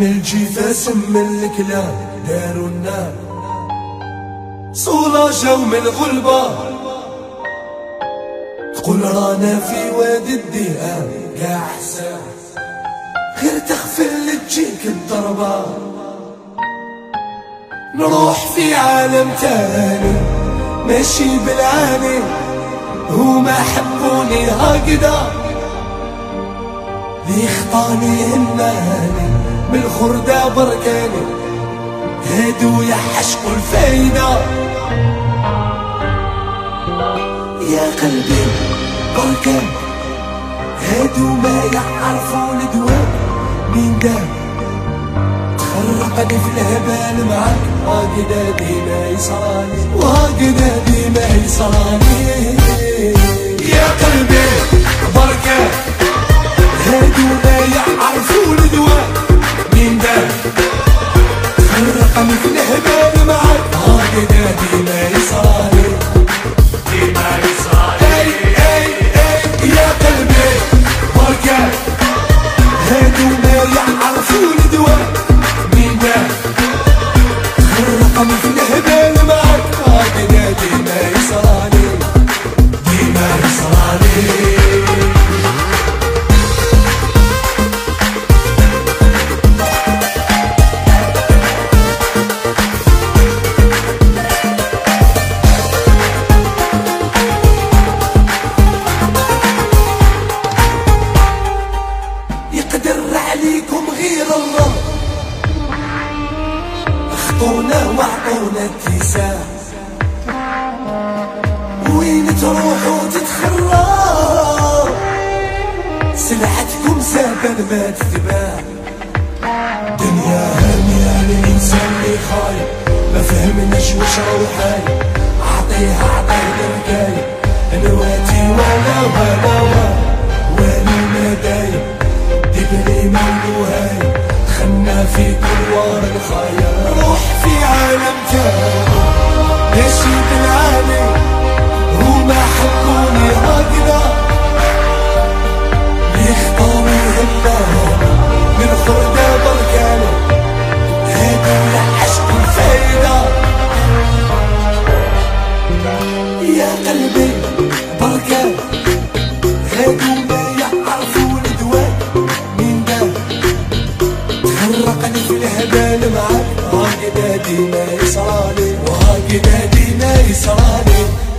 عامل جيفة سم الكلاب داروا النار. صولة جو من الغلبة تقول رانا في وادي الذئاب قاع حساب. غير تغفل تجيك الضربة. نروح في عالم تاني ماشي بالعاني. هما حبوني هكذا لي خطاني هناني من الخردة بركاني هادو يحشقوا الفايدة يا قلبي بركان. هادو ما يعرفوا الدواء مين دام تخرقني في الهبال معاك. هكذا ديما يصراني وهكذا ديما يصراني اخطونا وعطونا اتساع وين تروحوا تتخرى سلعتكم زابل ما تتباع دنيا هانية الإنسان اللي خايب. ما فهمناش وش روحاي عطيها عطينا الكايب نواتي ولا ولا روح في عالم تاني. نشيد العالي وما حكون يراقنا يخطر يهمنا من خردة بركانه. هذا العشق الفايدة يا قلبي بركان هادو ما تغرقني في الهبال معاك. Dine, Dine, Salali Vaha Dine, Dine, Salali